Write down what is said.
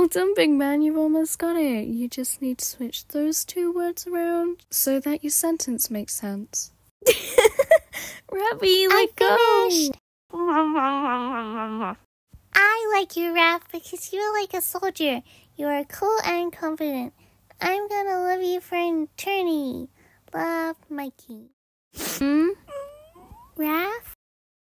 Well done, big man. You've almost got it. You just need to switch those two words around so that your sentence makes sense. Ravi, let go. I like you, Raph, because you're like a soldier. You are cool and confident. I'm gonna love you for eternity. Love, Mikey. Hmm? Raph?